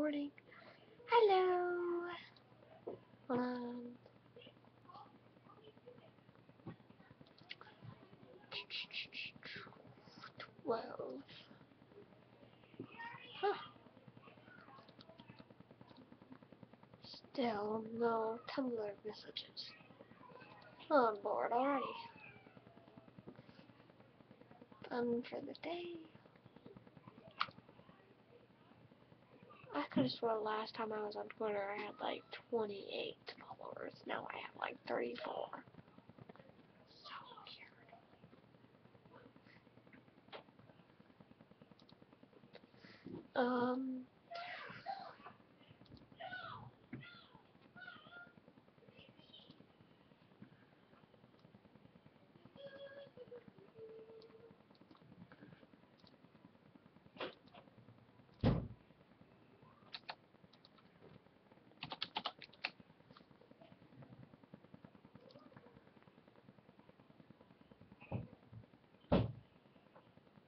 recording. Hello. On. Twelve. Huh. Still no Tumblr messages. Oh, I'm bored already. Done for the day. I could have sworn last time I was on Twitter I had like 28 followers. Now I have like 34. So weird. Um.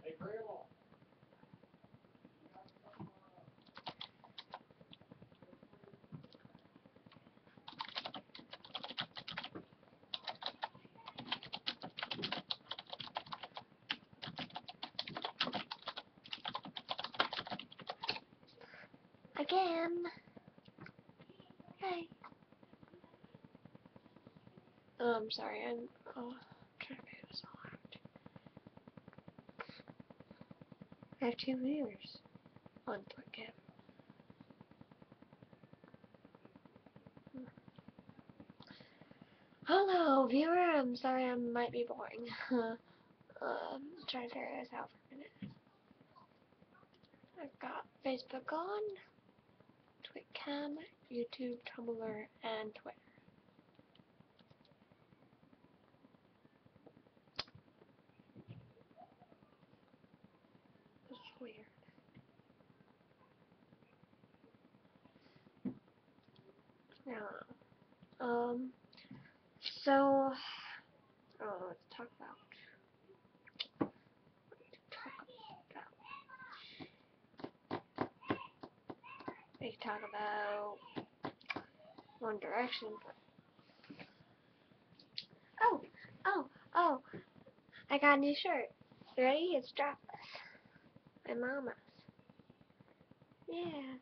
Hey, Grandma. Again. Hey. Oh, I'm sorry. I'm oh, trying to figure this all out. I have two viewers on Twitcam. Hello, viewer. I'm sorry I might be boring. um, trying to figure this out for a minute. I've got Facebook on, Twitcam, YouTube, Tumblr, and Twitter. This is weird. I don't know. Um, so, oh, let's talk about. Talk about. We can talk about One Direction. Oh, oh, oh! I got a new shirt. Ready? It's strapless. My mama's. Yeah.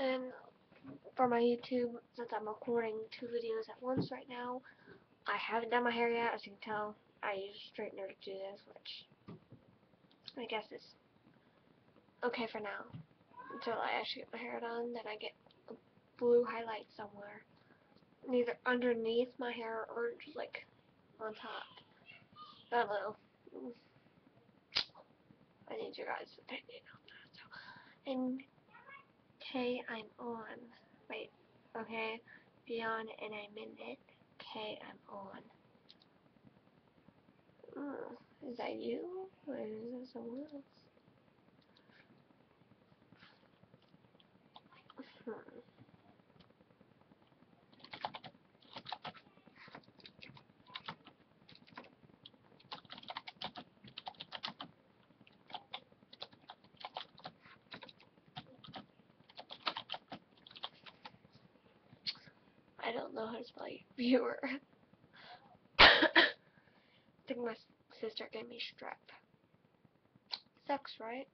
And for my YouTube, since I'm recording two videos at once right now, I haven't done my hair yet. As you can tell, I use a straightener to do this, which I guess is okay for now. Until I actually get my hair done, then I get a blue highlight somewhere. Either underneath my hair or just like on top. I don't know. I need your guys' opinion on that. So, and okay, I'm on. Wait, okay, be on in a minute. Okay, I'm on. Uh, is that you? Or is that someone else? Hmm. I don't know how to spell viewer. I think my sister gave me strep. Sucks, right?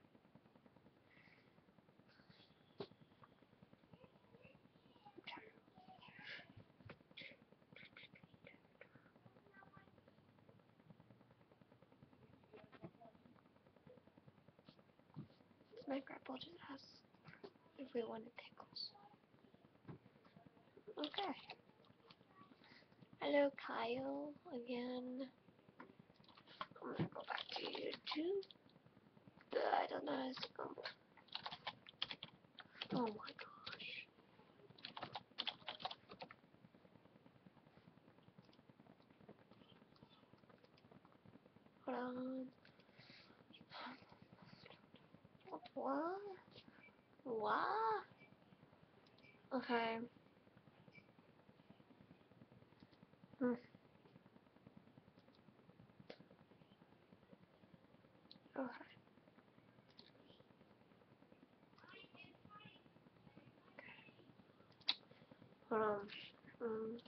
Minecraft will just ask if we wanted pickles. Okay. Hello, Kyle, again. I'm gonna go back to YouTube. Uh, I don't know how to spell. Oh my gosh. Hold on. What? What? Okay. Hmm. Okay. Okay. Hold on. Um.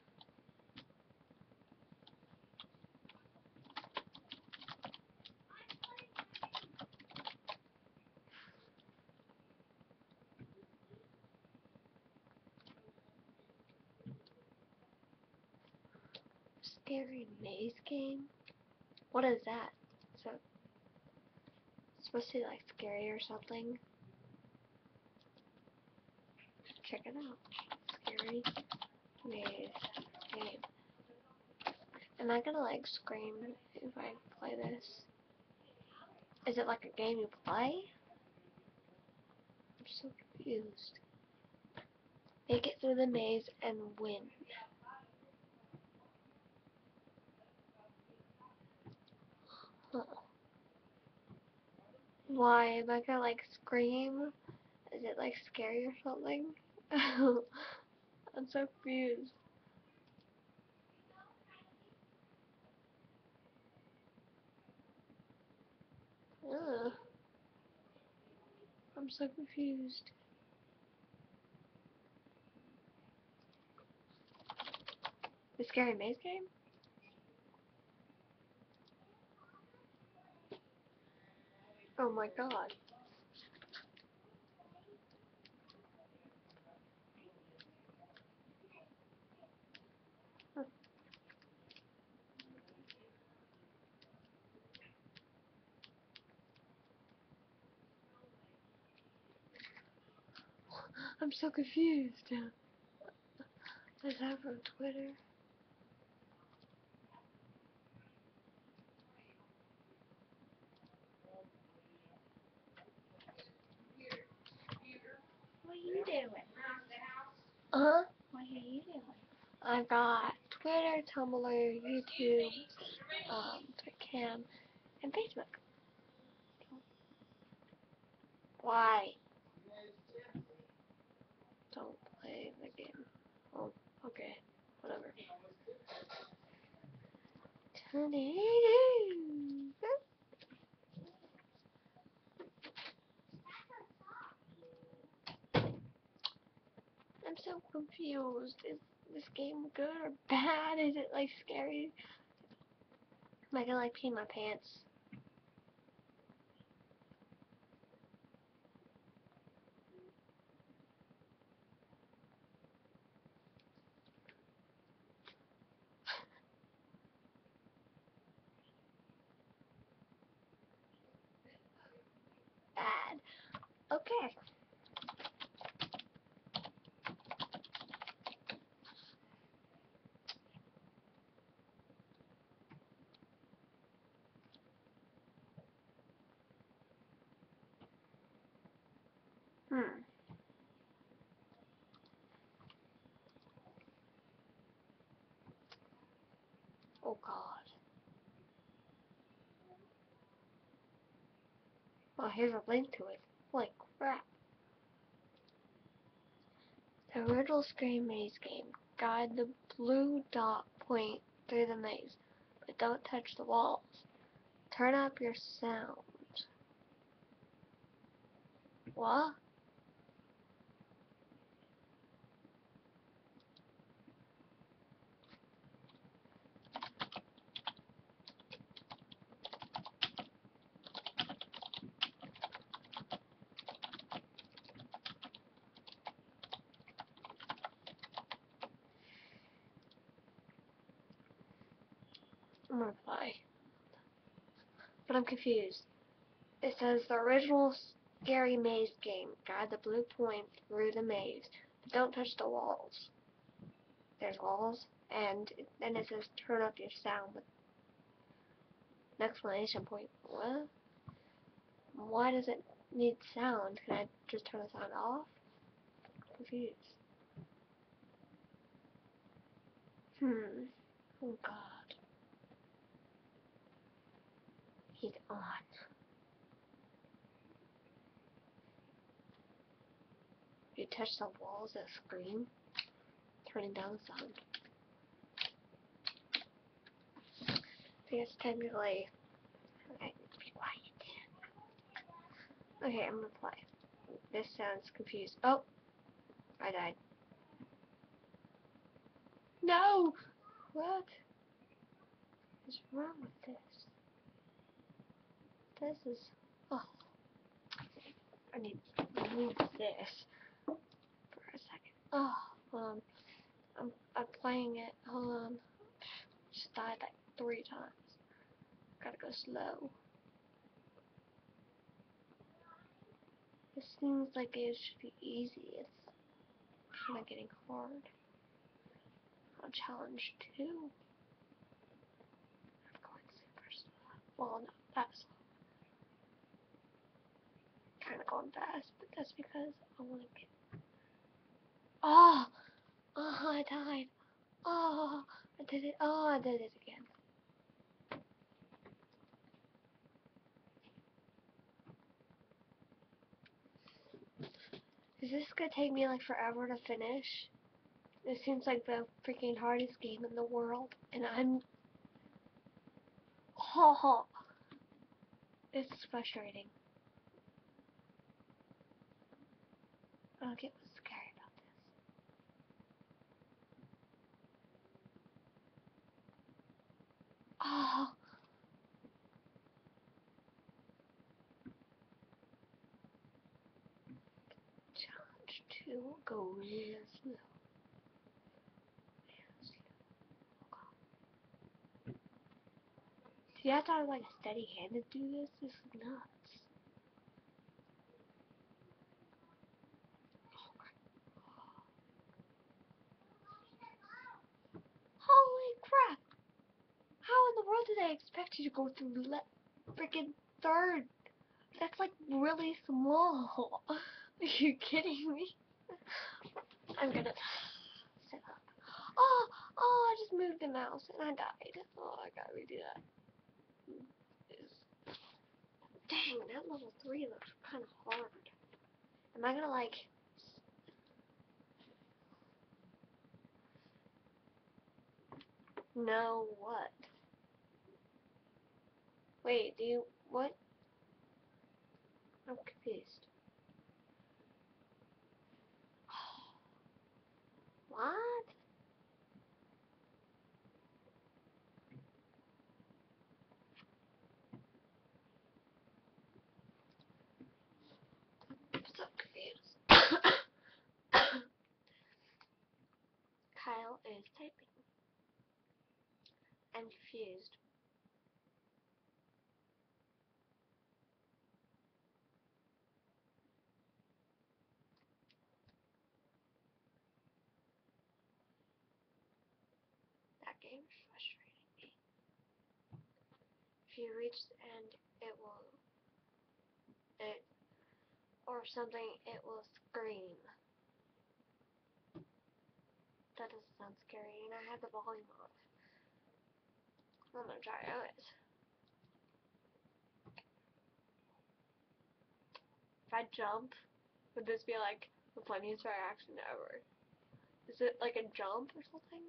Maze game? What is that? So supposed to be like scary or something. Check it out. Scary maze game. Am I gonna like scream if I play this? Is it like a game you play? I'm so confused. Make it through the maze and win. Why? Am I gonna like scream? Is it like scary or something? I'm so confused. Ugh. I'm so confused. The scary maze game? Oh my god. I'm so confused. Is that from Twitter? You doing? Uh-huh. What are you doing? I've got Twitter, Tumblr, YouTube, um, Cam, and Facebook. Why? Don't play the game. Oh, okay. Whatever. Turn I'm so confused. Is this game good or bad? Is it like scary? Am I gonna like pee my pants? Bad. Okay. Hmm. Oh god. Oh, here's a link to it. Holy crap. The original Scream Maze game. Guide the blue dot point through the maze, but don't touch the walls. Turn up your sound. What? I'm gonna play. But I'm confused. It says the original scary maze game. Guide the blue point through the maze. But don't touch the walls. There's walls. And then it says turn up your sound with an exclamation point. What? Why does it need sound? Can I just turn the sound off? confused. Hmm. Oh god. He's on. You touch the walls that scream, turning down the sound. I guess technically, okay, be quiet. Okay, I'm gonna play. This sounds confused. Oh, I died. No! What is wrong with this? This is. Oh. I need to remove this. Oh, hold on. I'm, I'm playing it. Hold on. Just died like three times. Gotta go slow. This seems like it should be easy. It's kind of getting hard. On challenge two. I'm going super slow. Well, not that slow. Kind of going fast, but that's because I want to get. Oh! Oh, I died. Oh, I did it. Oh, I did it again. Is this gonna take me like forever to finish? This seems like the freaking hardest game in the world, and I'm. Oh, it's frustrating. I don't get what's scary about this. Oh. Challenge two, go real slow. Do you have to have like a steady hand to do this? This is nuts. Holy crap! How in world did I expect you to go through le- freaking third? That's like really small. Are you kidding me? I'm gonna sit up. Oh, oh, I just moved the mouse and I died. Oh, I gotta redo that. Dang, that level 3 looks kind of hard. Am I gonna like... Know what? Wait, do you... What? I'm confused. What? So confused. Kyle is typing. I'm confused. That game is frustrating me. End, it will, it, or something, it will scream. That doesn't sound scary, and I have the volume off. I'm gonna try it. If I jump, would this be like the funniest reaction ever? Is it like a jump or something?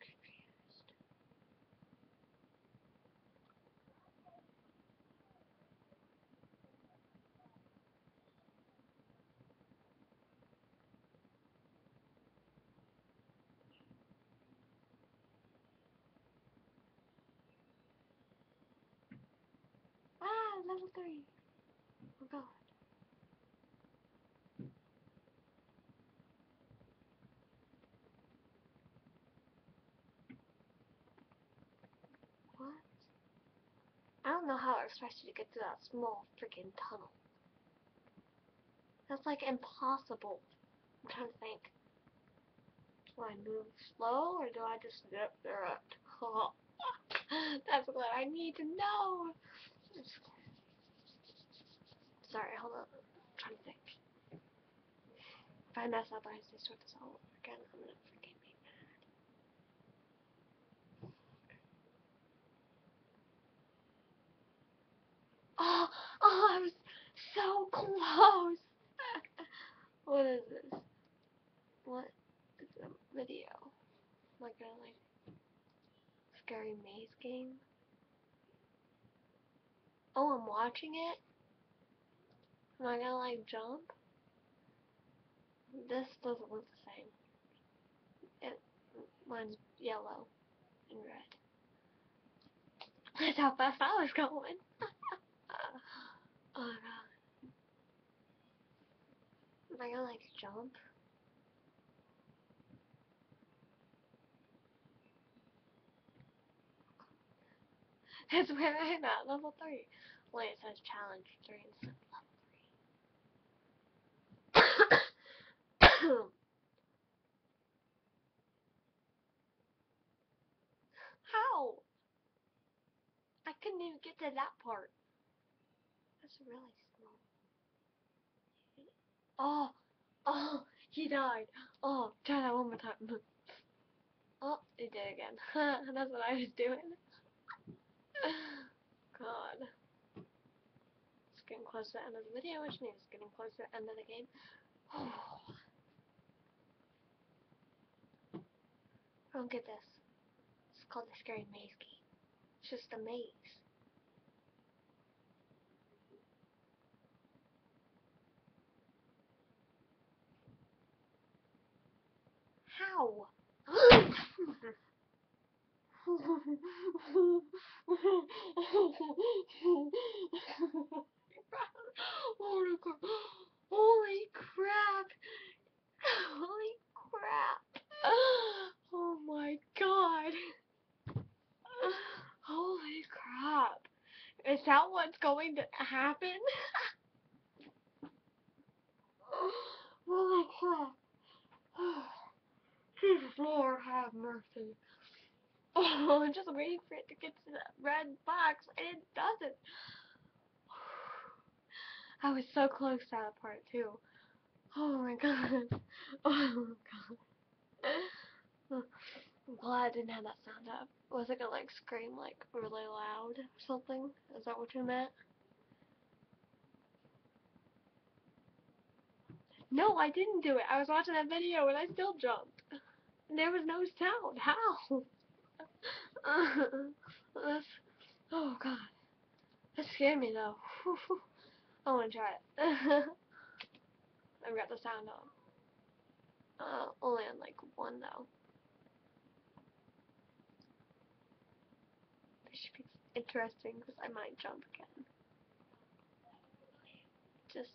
Confused. Ah, level three. Oh god. What? I don't know how I expect you to get through that small freaking tunnel. That's like impossible. I'm trying to think. Do I move slow or do I just direct? That's what I need to know. Sorry, hold on. I'm trying to think. If I mess up, I have to start this all over again. I'm gonna freaking be mad. Oh, oh, I was so close. what is this? What is a video? Like a like scary maze game? Oh, I'm watching it. Am I gonna like jump. This doesn't look the same. It mine's yellow and red. That's how fast I was going. oh god. Am I gonna like jump? It's where I'm at, level 3. Wait, it says challenge 3 and 6. How? I couldn't even get to that part. That's really small. Oh, oh, he died. Oh, try that one more time. Oh, he did again. That's what I was doing. God. It's getting close to the end of the video, which means it's getting close to the end of the game. Oh. Don't get this. It's called the Scary Maze game. It's just a maze. How? Holy crap! Holy crap! Oh my god! Holy crap! Is that what's going to happen? Holy crap! Jesus Lord have mercy. Oh, I'm just waiting for it to get to that red box and it doesn't. I was so close to that part too. Oh my god. Oh my god. I'm glad I didn't have that sound up. Was it gonna like scream like really loud or something? Is that what you meant? No, I didn't do it. I was watching that video and I still jumped. And there was no sound. How? That's, oh god. That scared me though. I want to try it. I've got the sound on. Uh, only on like one though. This should be interesting because I might jump again. Just,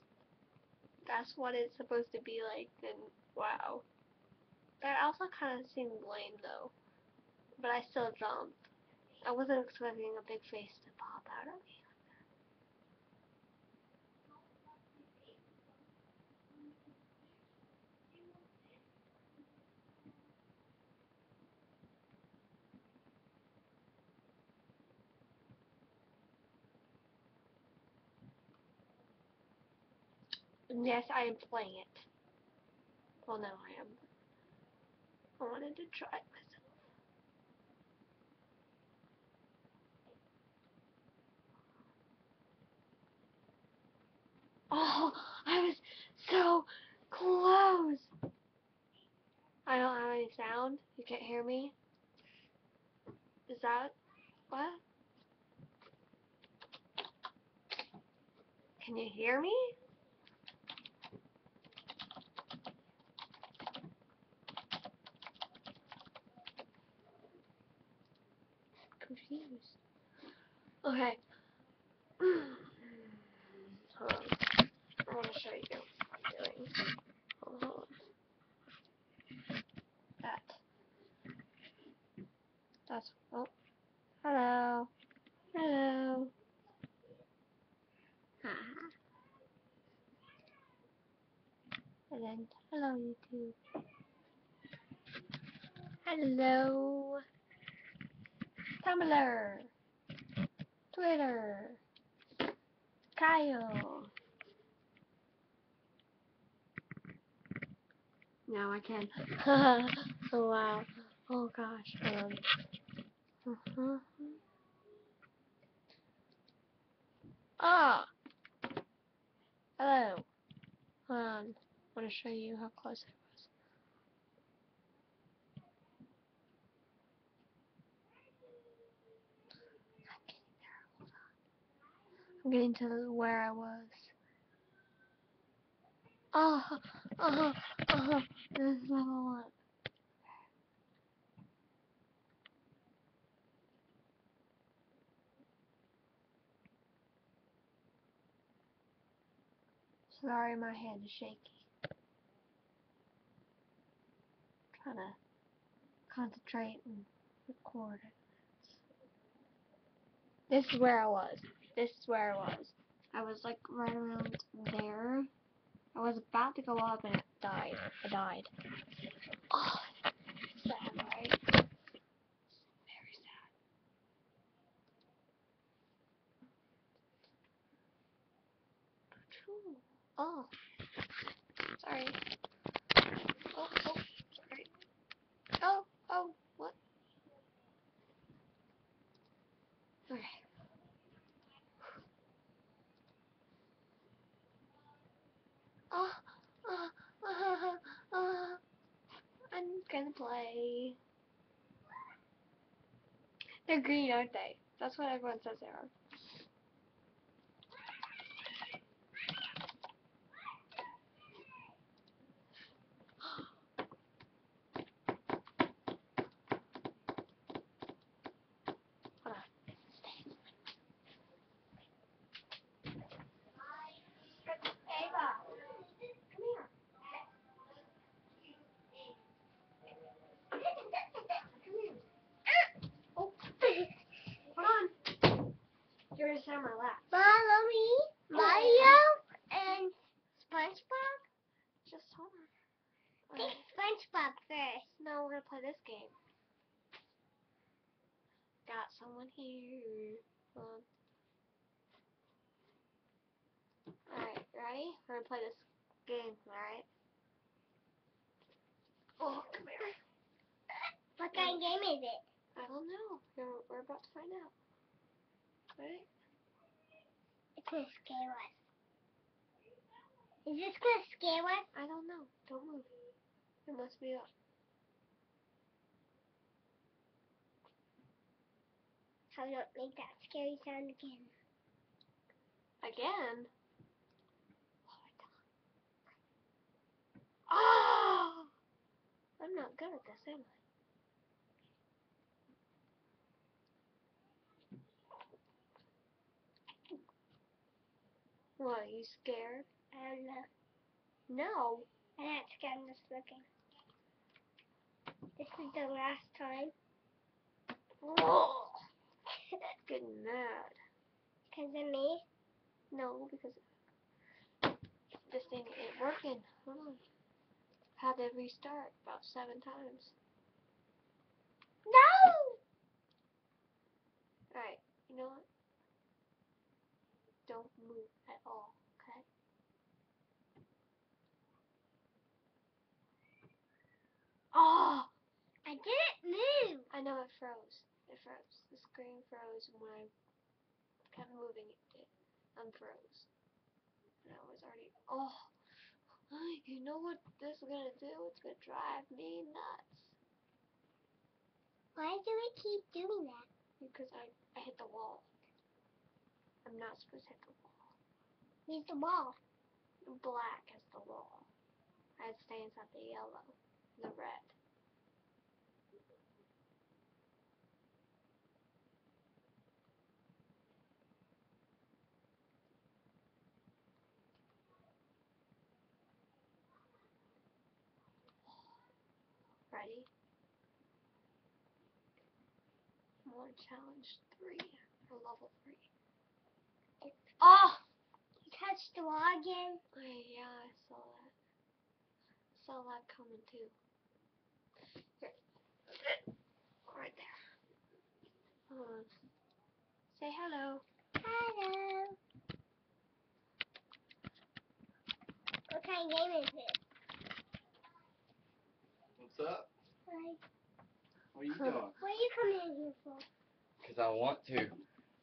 that's what it's supposed to be like, then wow. That also kind of seemed lame though. But I still jumped. I wasn't expecting a big face to pop out of me. Yes, I am playing it. Well, no, I am. I wanted to try it myself. Oh, I was so close. I don't have any sound. You can't hear me. Is that what? Can you hear me? Confused. Okay. Hold on. I want to show you what I'm doing. Hold on. That. That's. Oh. Hello. Hello. And then, hello, YouTube. Hello. Tumblr. Twitter. Kyle. Now I can. oh wow. Oh gosh. Um. mhm. Ah. Hello. On. I want to show you how close I getting. I'm to where I was. Huh. Uh huh. This is level one. Sorry, my hand is shaky. Trying to concentrate and record it. This is where I was. This is where I was. I was like right around there. I was about to go up and it died. I died. Oh, sad, right? Very sad. Oh, sorry. Oh, oh, sorry. Oh, oh, what? Okay. Oh, uh, uh, uh, Gonna play. They're green, aren't they? That's what everyone says they are. Hold on. Ava. Come here. Oh, hold on. You're gonna sit on my lap. Follow me, Mario, and SpongeBob. Just hold on. Pick Alright. SpongeBob first. No, we're gonna play this game. Got someone here. Hold on. Alright, ready? We're gonna play this game, alright? Oh, come here. What kind of game is it? I don't know. We're, we're about to find out. Ready? It's gonna scare us. Is this gonna scare us? I don't know. Don't move. It must be up. How don't make that scary sound again. Again? Oh my god. Oh! Ah! I'm not good at this, am I? What, are you scared? I don't know. No. I'm not scared, I'm just looking. This is the last time. Oh, getting mad. Because of me. No, because this thing ain't working. Hold on. Had to restart about seven times. No! Alright, you know what? Don't move at all, okay? Oh! I didn't move. I know it froze. It froze. The screen froze and when I kept moving it did unfroze. And I was already oh I- you know what this is gonna do? It's gonna drive me nuts. Why do we keep doing that? Because I, I hit the wall. I'm not supposed to hit the wall. Use the ball. Black is the wall. I had to the yellow. The red. Ready? I'm challenge three or level three. Oh! You touched the wall again. Hey, yeah, I saw that. Saw that coming too. Right there. Hold on. Say hello. Hello. What kind of game is it? What's up? Hi. What are you doing? What are you coming in here for? Because I want to.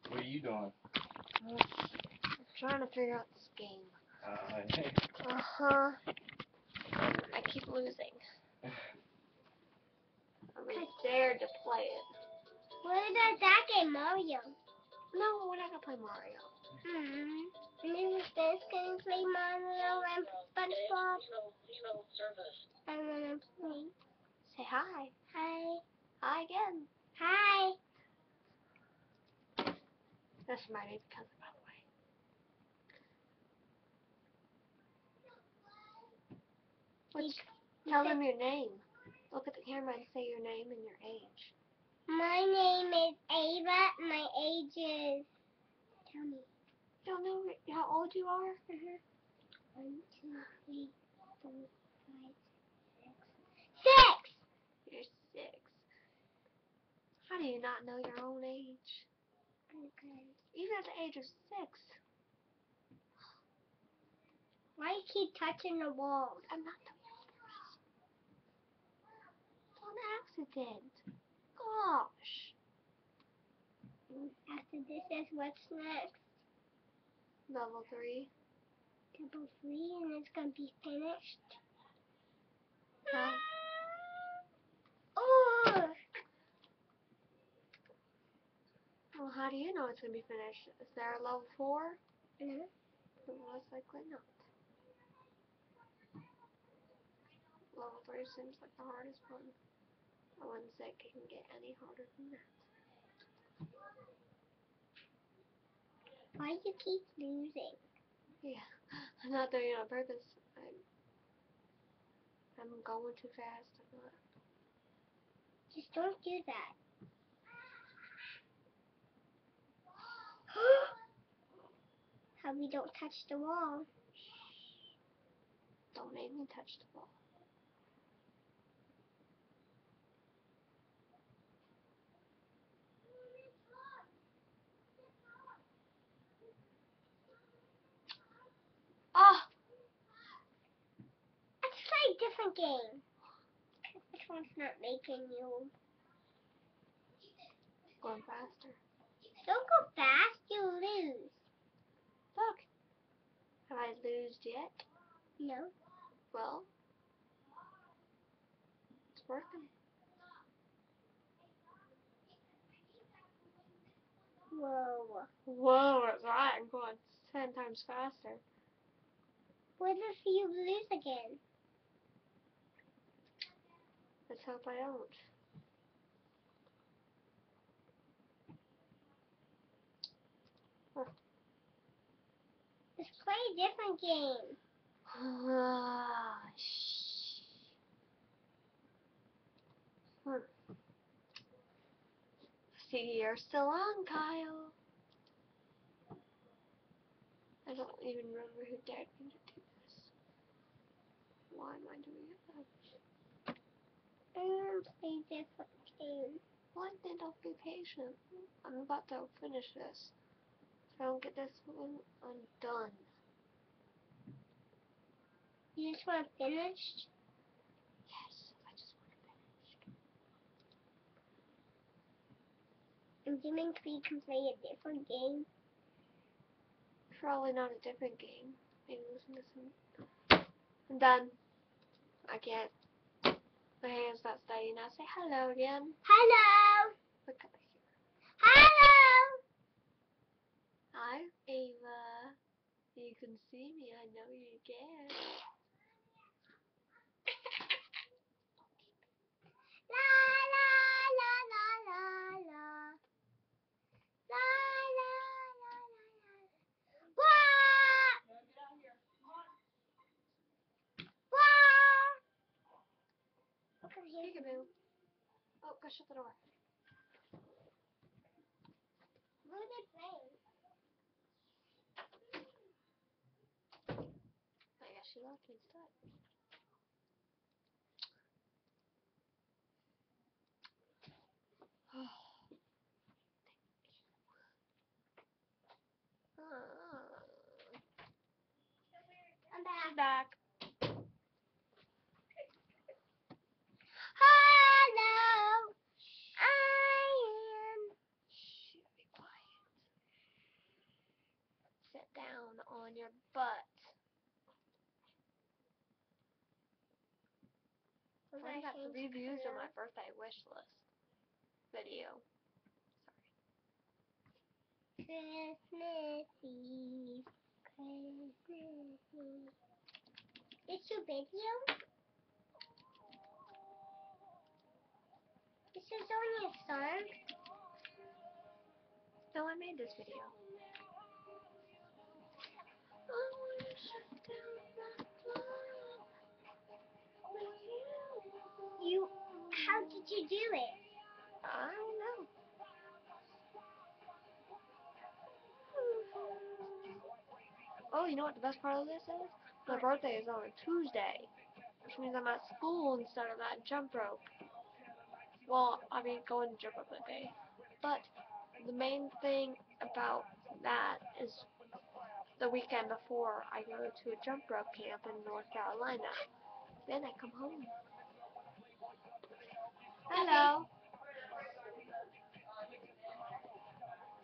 What are you doing? Oh, I'm trying to figure out this game. Uh, Uh huh. I keep losing. I'm scared to play it. What about that game, Mario? No, we're not gonna play Mario. Hmm. And then just gonna play Mario and SpongeBob. I'm wanna play. Say hi. Hi. Hi again. Hi. That's my new cousin, tell them your name. Look at the camera and say your name and your age. My name is Ava. My age is. Tell me. You don't know how old you are? Uh-huh. One, two, three, four, five, six. Six. You're six. How do you not know your own age? Okay. Even at the age of six. Why you keep touching the wall? I'm not doing it on purpose. It's on accident. Gosh. After this is what's next. Level three. Level 3 and it's gonna be finished. Huh? Oh. Well, how do you know it's gonna be finished? Is there a level four? Mhm. Most likely not. Level three seems like the hardest one. I wouldn't say it can get any harder than that. Why do you keep losing? Yeah, I'm not doing it on purpose. I'm, I'm going too fast. I'm not. Just don't do that. How we don't touch the wall. Don't make me touch the ball. Oh, Let's play a different game. This one's not making you. going faster. Don't go fast, you lose. Look. Have I lost yet? No. Well, it's working. Whoa. Whoa, it's right. I'm going ten times faster. What if you lose again? Let's hope I don't. Let's play a different game. Hmm. See, you're still on, Kyle. I don't even remember who dared me to do this. Why am I doing it? And play different game. Why then don't be patient? I'm about to finish this. If I don't get this one, I'm done. You just want finished? Yes, I just want to finish. And do you think we can play a different game? Probably not a different game. Maybe listen to some. I'm done. I can't. My hand's not steady now. Say hello again. Hello! Look over here. Hello! Hi, Ava. You can see me. I know you can. Peekaboo. Oh, go shut the door. What are they playing? I guess she left instead. I'm hole your butt. I got three views on my birthday wish list video. Sorry. Christmas Eve. Christmas Eve. It's your video? This is only a song. So I made this video. You, how did you do it? I don't know. Oh, you know what the best part of this is? My birthday is on a Tuesday, which means I'm at school instead of at jump rope. Well, I mean, going to jump rope that day. But the main thing about that is the weekend before I go to a jump rope camp in North Carolina. Then I come home. Hello.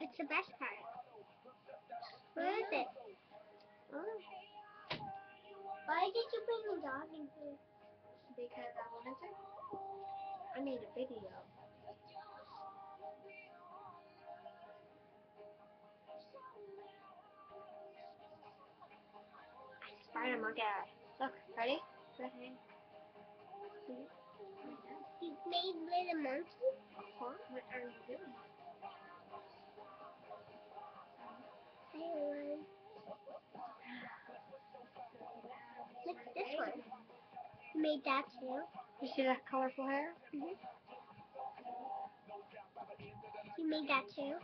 It's the best part. Where is it? Oh, Why did you bring the dog in here? because I wanted to. I made a video. Spider monkey. Look, ready? Ready? You made little monkey? Huh? What are you doing? Hello. Look, at this one. You made that too. You see that colorful hair? hmm You made that too.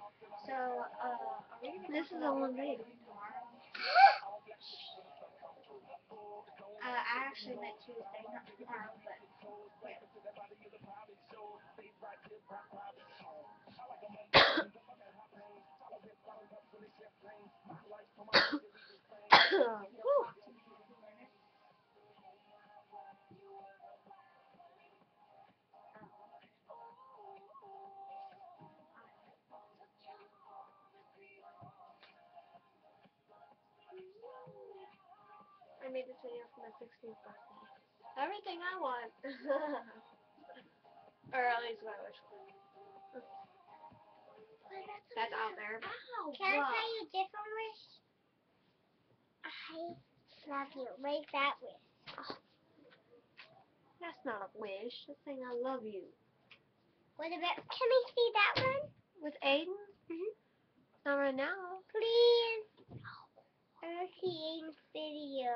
So, uh, this is all one video. Uh, I actually meant Tuesday, not tomorrow, but Whew. Made this video for my 16th birthday. Everything I want. or at least what I wish for. That's out there. Can I tell you a different wish? I love you. Make that wish. That's not a wish. That's saying I love you. What about? Can I see that one? With Aiden? Mhm. Not right now. Please. I want to see video.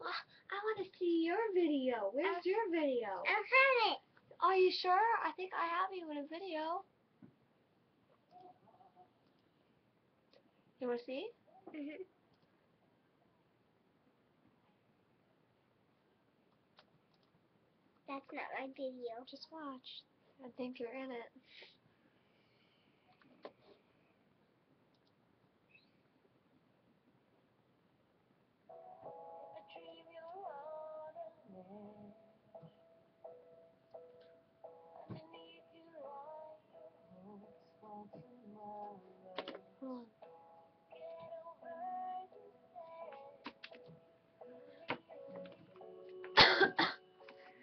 I want to see your video. Where's Uh, your video? I have it. Are you sure? I think I have you in a video. You want to see? Mhm. That's not my video. Just watch. I think you're in it.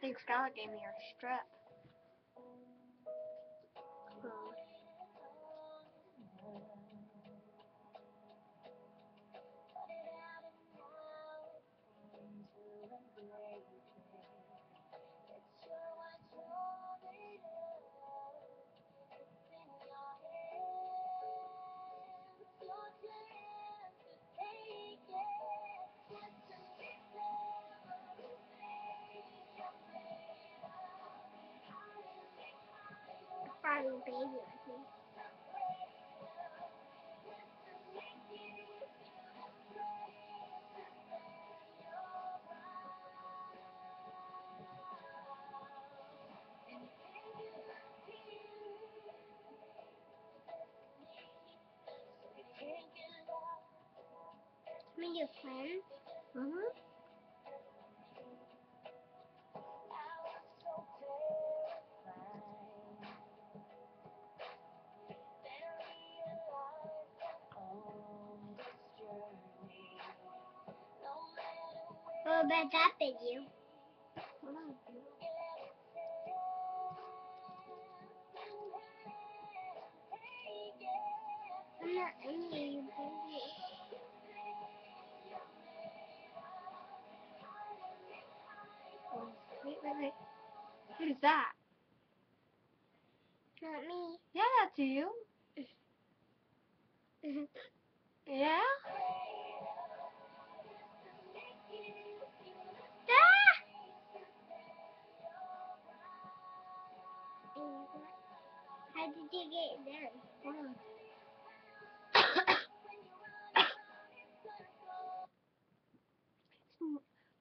Think Scarlett gave me her strep. Crying baby, I think. Of your friends. What about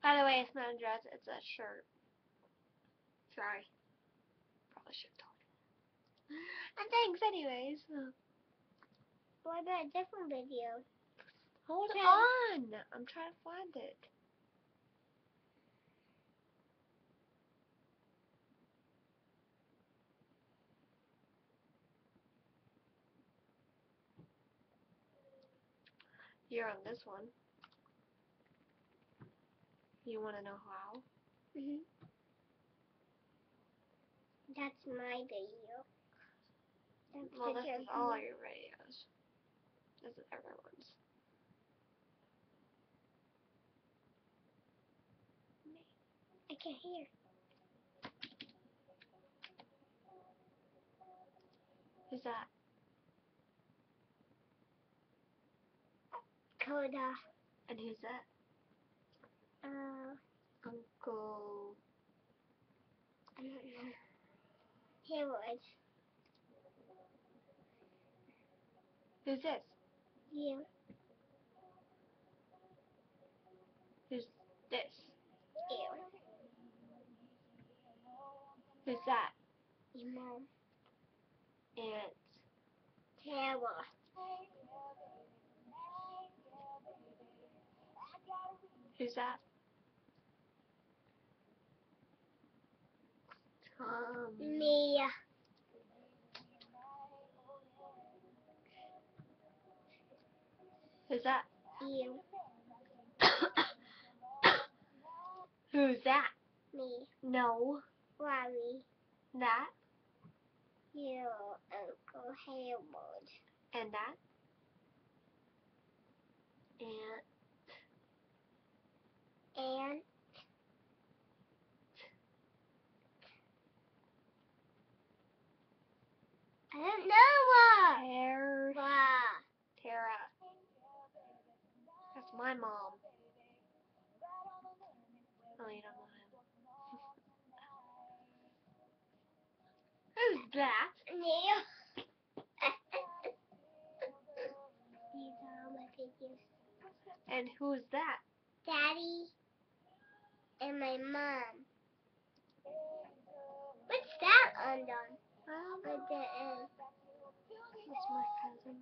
By the way, it's not a dress, it's a shirt. Sorry. Probably should have told you. And thanks anyways. What about a different video? Hold Okay. on. I'm trying to find it. You're on this one. You want to know how? hmm That's my video. That's Well, this picture is all your videos. This is everyone's. I can't hear. Who's that? Coda. And who's that? Uh, Uncle. I don't know. Was Who's this? you. Who's this? You. Who's that? Your mom. And Tara. who's that? Um. Me. Who's that? You. Who's that? Me. No. Robbie. That. You. Uncle Harold. And that. And And I don't know what. Tara. Tara. That's my mom. Oh, you don't know him. Who's that? Neil. These are all my figures. And who's that? Daddy and my mom. What's that undone? What that uh, is? that's my cousin.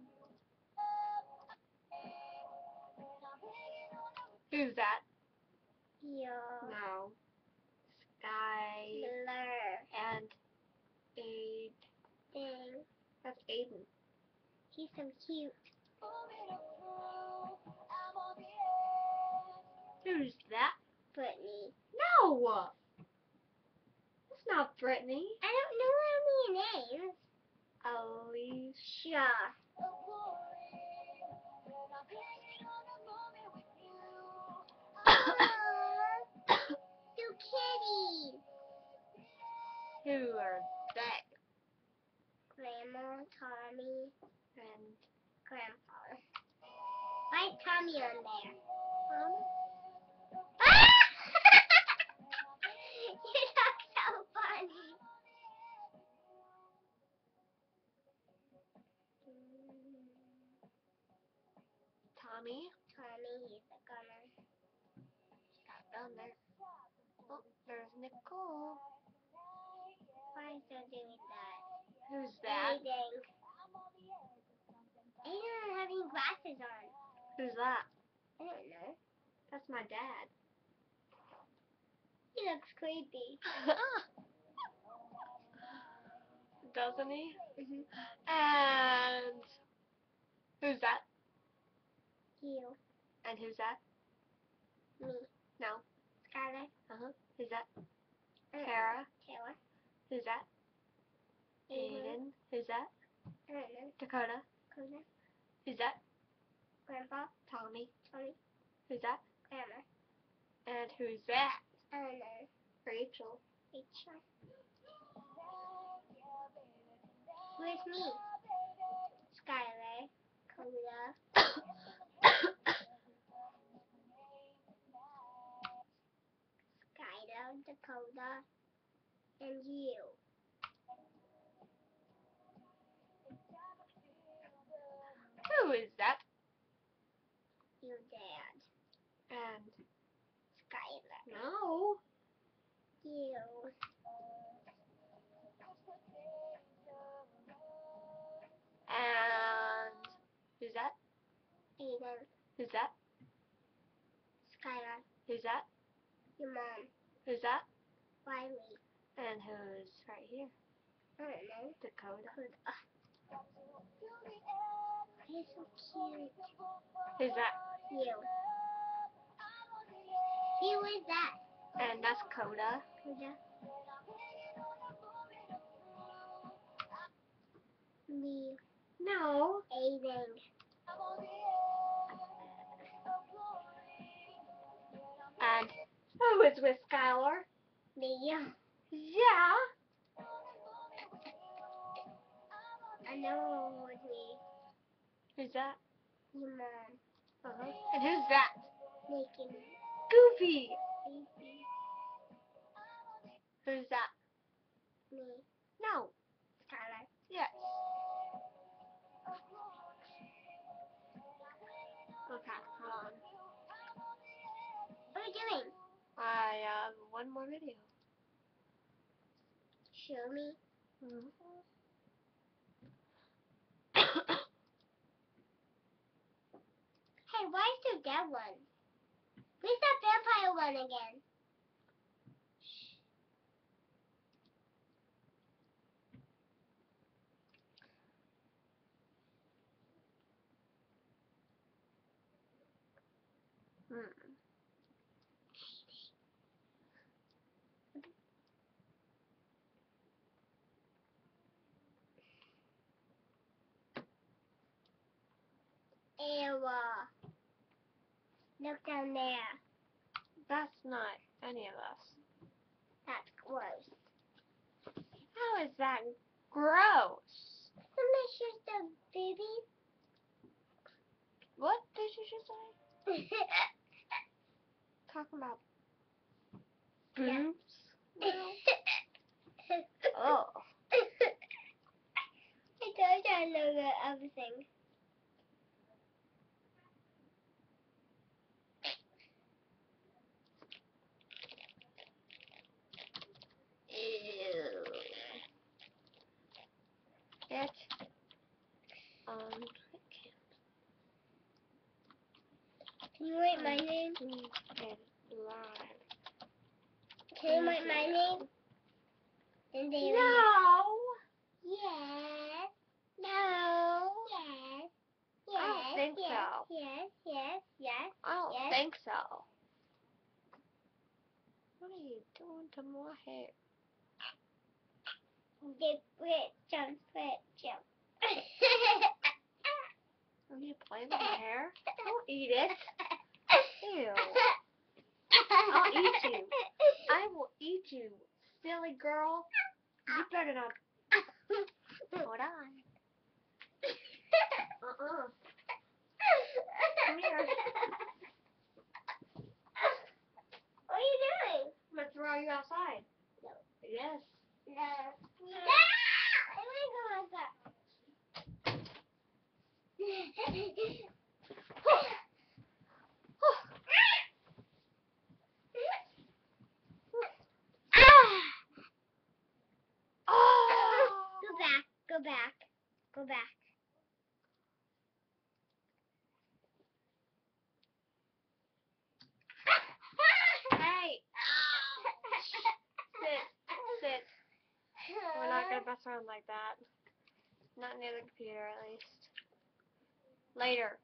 Who's that? Your No. Sky blur and Aid. thing. That's Aiden. He's so cute. Who's that? Brittany. No! That's not Brittany. I don't know any names. Alicia. Aww. Two kitties. Who are that? Grandma, Tommy, And grandfather. Why Tommy on there? um, Tommy. Tommy, he's a gunner. Got down there. Oh, there's Nicole. Why is he doing that? Who's that? Aiden. Aiden having glasses on. Who's that? I don't know. That's my dad. He looks creepy. Doesn't he? Mm-hmm. And who's that? You. And who's that? Me. No. Skylar. Uh huh. Who's that? Tara. Taylor. Who's that? Aiden. Who's that? Don't. Dakota. Who's that? Grandpa. Tommy. Tommy. Who's that? Grandma. And who's that? I don't know. Rachel. Rachel. Where's me? Skylar. Coda. Skylar, Dakota, and you. Who is that? Your dad. And Skylar. no. You. Aiden. Who's that? Skylar. Who's that? Your mom. Who's that? Riley. And who's right here? I don't know. Dakota. Coda. Ah. He's so cute. Who's that? You. Who is that? And that's Coda. Coda. Me. No. Aiden. And who is with Skylar? Me. Yeah. I know with me. Who's that? Your mom. Uh-huh. And who's that? Making Goofy. baby. Who's that? Me. No. Skylar. Yes. Okay, hold on. Are you doing? I have one more video. Show me. Mm-hmm. Hey, why is there that one? Where's that vampire one again? Hmm. Ew. Look down there. That's not any of us. That's gross. How is that gross? That just a baby? What did you just say? Talking about Yeah. boobs? Oh. I told you I know everything. Get on um, Can you write my name? Can you write my name? And they No. Yes. No. Yes. Yes. I don't think yes, so. Yes. Yes. Yes. I don't Yes. think so. What are you doing to my hair? Dip, rip, jump, rip, jump. Are you playing with my hair? Don't eat it. Ew. I'll eat you. I will eat you, silly girl. You better not. Hold on. Uh-uh. Come here. What are you doing? I'm gonna throw you outside. No. Yes. No. Ah! I wanna go outside. Oh! Go back, go back, go back. Hey, sit, sit. We're not gonna mess around like that. Not near the computer, at least. Later.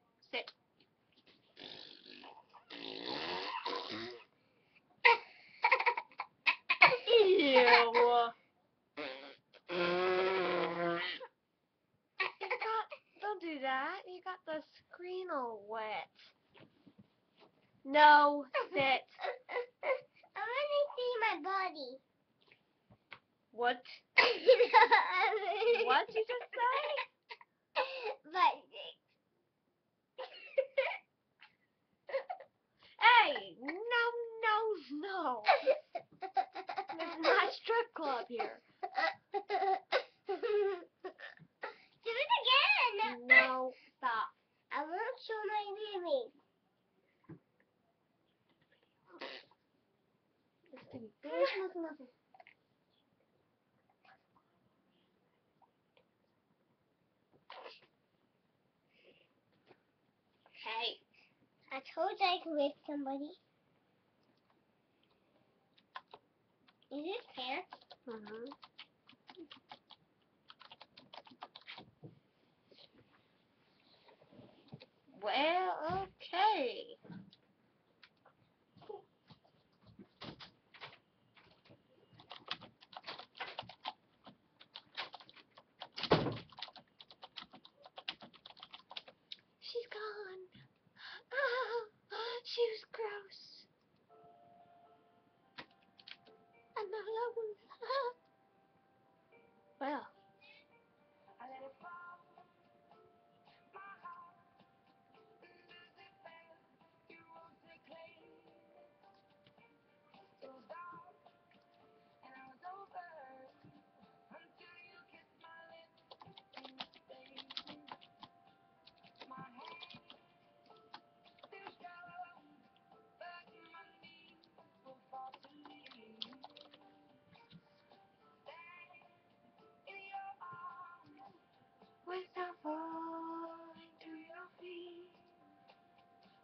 without falling to your feet.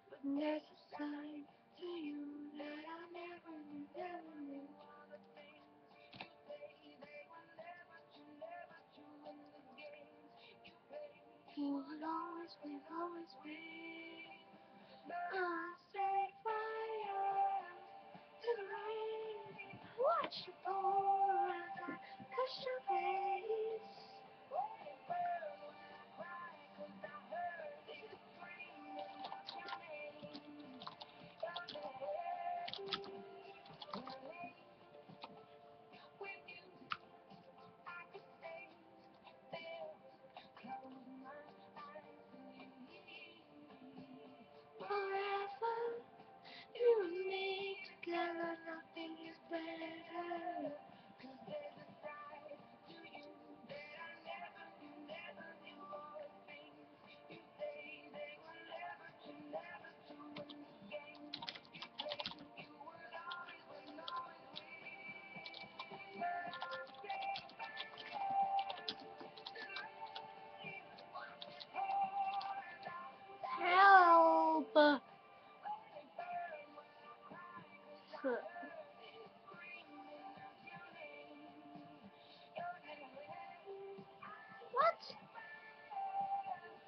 But there's a sign to you that I never knew, never knew things you play. They never the games you play. Always win, always win.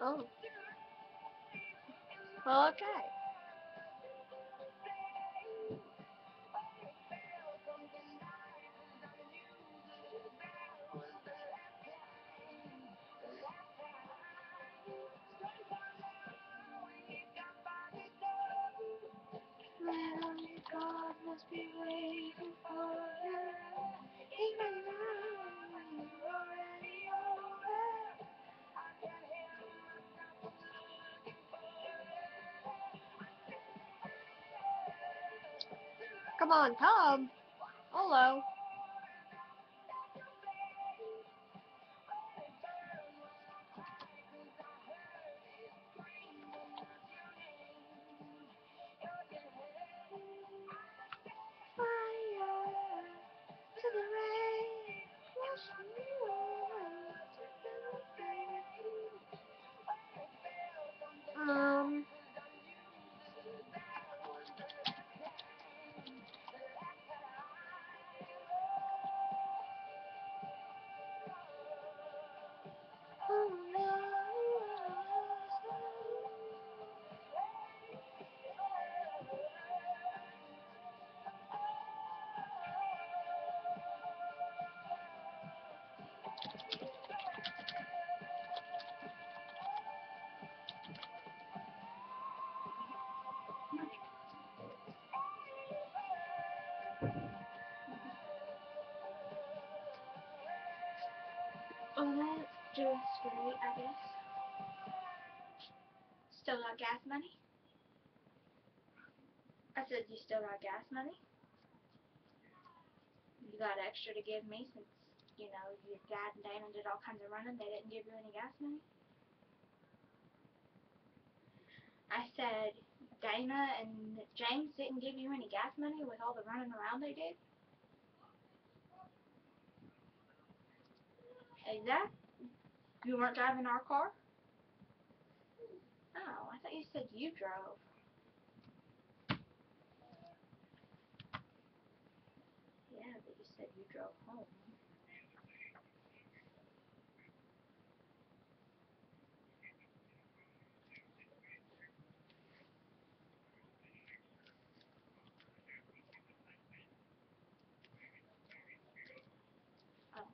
Oh. Okay. Come on, come. Hello. Oh, doing straight, I guess. Still got gas money? I said you still got gas money? You got extra to give me since, you know, your dad and Dana did all kinds of running. They didn't give you any gas money? I said Dana and James didn't give you any gas money with all the running around they did? Exact. You weren't driving our car? Oh, I thought you said you drove. Yeah, but you said you drove home. Oh,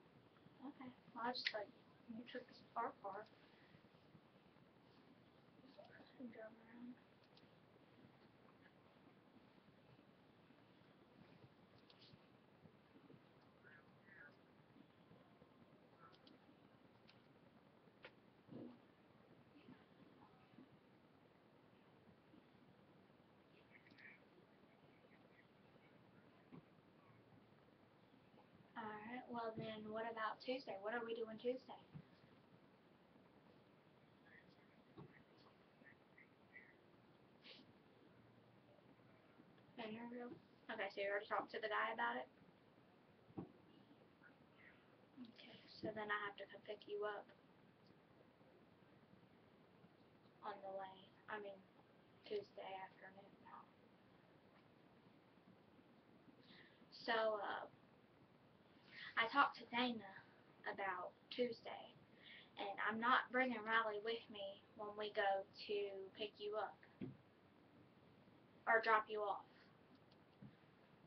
just thought you took our car and drove around. Alright, well then what about Tuesday? What are we doing Tuesday? Okay, so you already talked to the guy about it? Okay, so then I have to come pick you up on the way. I mean, Tuesday afternoon. So, uh, I talked to Dana about Tuesday, and I'm not bringing Riley with me when we go to pick you up or drop you off.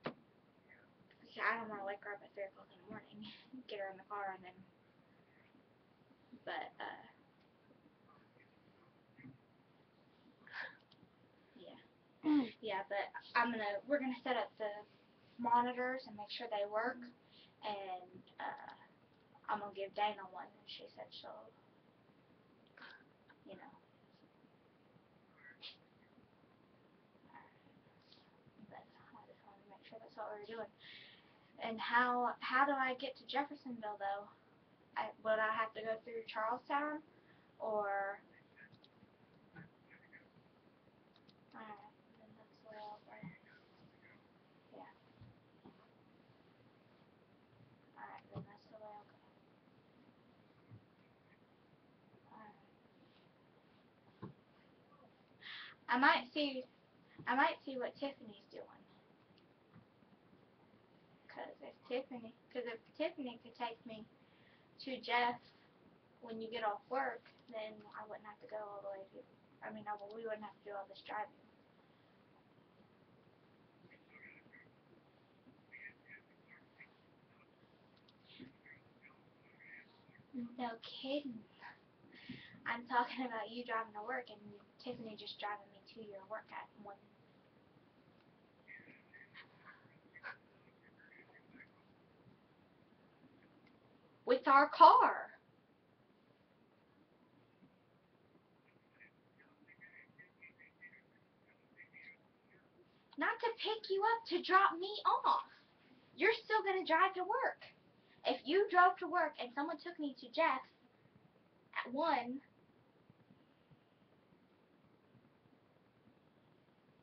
Because I don't want to wake her up at 3 o'clock in the morning, get her in the car, and then. But, uh. Yeah. yeah, but I'm gonna. We're gonna set up the monitors and make sure they work and uh, I'm gonna give Dana one. And she said she'll, you know. But I just wanted to make sure that's what we were doing. And how how do I get to Jeffersonville though? I, would I have to go through Charlestown or? Alright, then that's where I'll go. Yeah. Alright, then that's the way I'll go. Alright. I might see, I might see what Tiffany's doing. Cause if Tiffany, cause if Tiffany could take me to Jeff when you get off work, then I wouldn't have to go all the way to, I mean, I, we wouldn't have to do all this driving. No kidding. I'm talking about you driving to work and Tiffany just driving me to your work at one. With our car. Not to pick you up, to drop me off. You're still gonna drive to work. If you drove to work and someone took me to Jeff at one,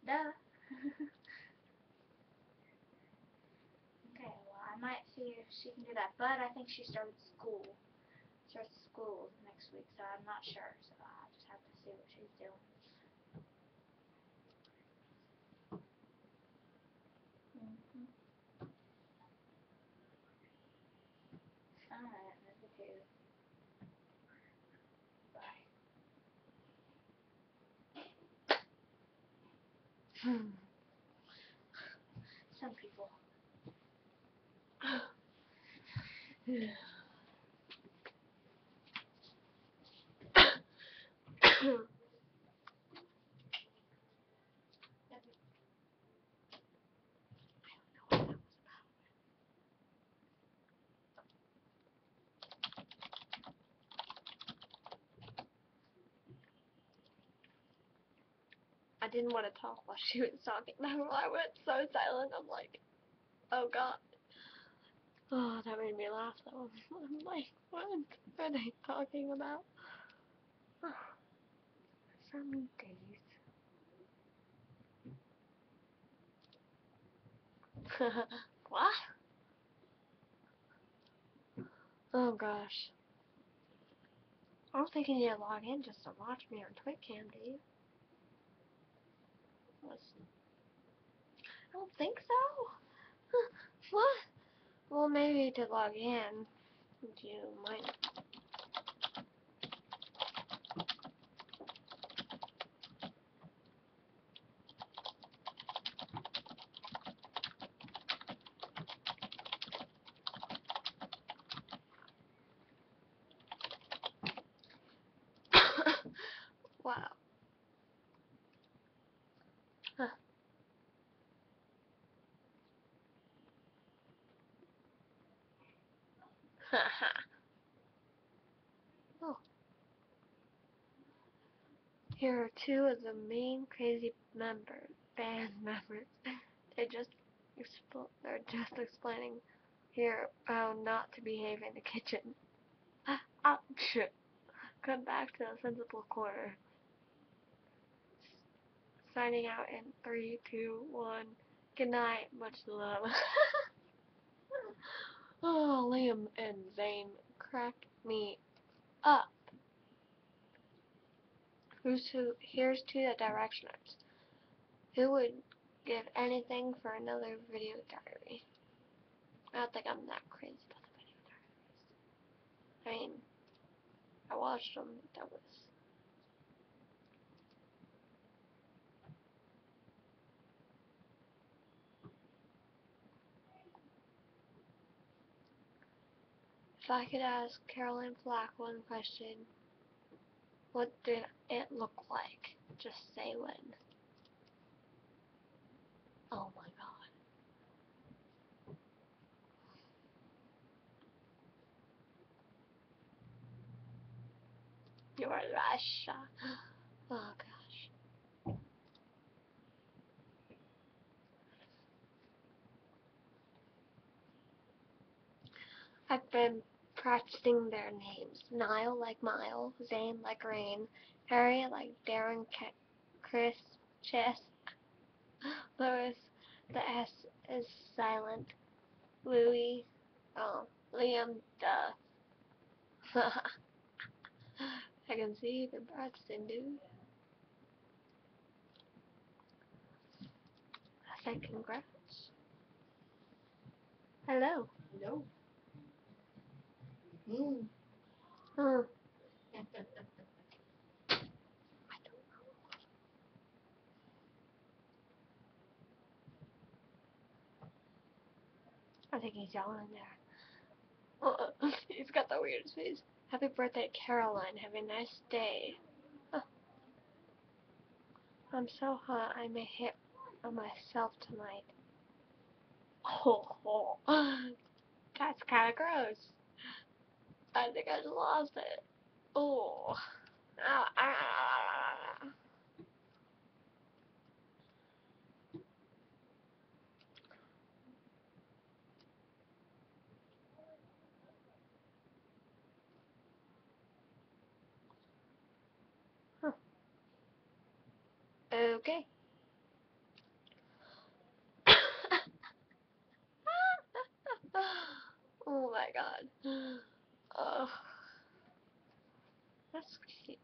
duh. okay, well I might see if she can do that, but I think she started school. Starts school next week, so I'm not sure. So I just have to see what she's doing. Some people. didn't want to talk while she was talking. I went so silent. I'm like, oh god. Oh, that made me laugh though. I'm like, what are they talking about? Some days. what? Oh gosh. I don't think you need to log in just to watch me on TwitCam, do you? Let's- I don't think so. What? Well, maybe to log in, you might. wow. Huh. oh. Here are two of the main crazy members, band members. They just they're just explaining here how not to behave in the kitchen. Ouch! Come back to the sensible corner. Signing out in three, two, one. Good night. Much love. oh, Liam and Zayn crack me up. Who's who? Here's to the directioners. Who would give anything for another video diary? I don't think I'm that crazy about the video diaries. I mean, I watched them. That was. If I could ask Caroline Flack one question, what did it look like? Just say when. Oh my god. You're Russia. Oh gosh. I've been practicing their names. Niall like Mile, Zayn like Rain, Harry like Darren, Ke- Chris, Chess. The S is silent. Louis, oh, Liam, duh. I can see you've practicing, dude. I said congrats. Hello. No. Mm. Hmm. I think he's yelling there. Uh, he's got the weirdest face. Happy birthday, Caroline. Have a nice day. I'm so hot, I may hit on myself tonight. Oh, oh. that's kind of gross. I think I just lost it. Oh. Ah, ah. ah, ah, ah huh. Okay. oh my god. Oh. That's cute.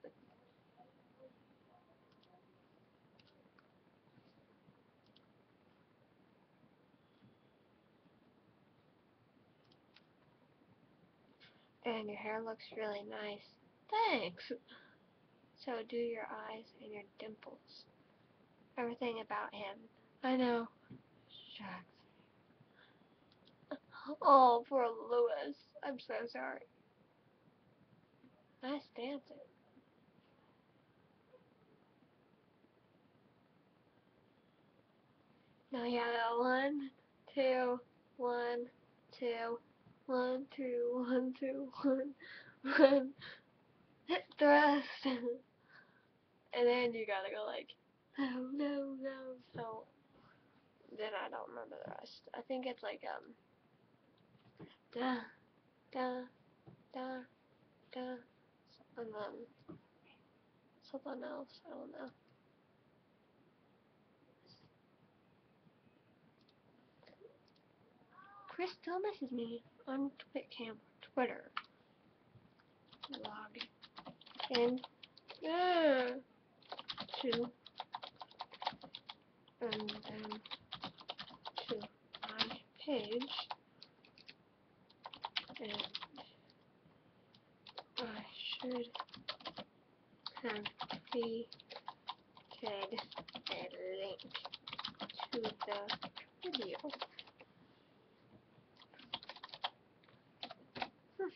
And your hair looks really nice. Thanks. So do your eyes and your dimples. Everything about him. I know. Shucks. Oh, poor Lewis. I'm so sorry. Nice dancing. Now you got one, two, one, two, one, two, one, two, one, one. Thrust. and then you gotta go like no, no, no. So then I don't remember the rest. I think it's like um da da da da and then something else. I don't know. Chris still messages me on Twitcam, Twitter. Log in. Yeah. To and then to my page and I should have created a link to the video. Hmm.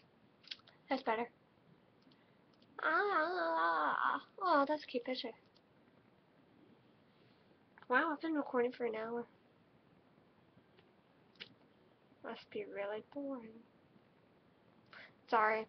That's better. Ah, oh, that's a cute picture. Wow, I've been recording for an hour. Must be really boring. Sorry,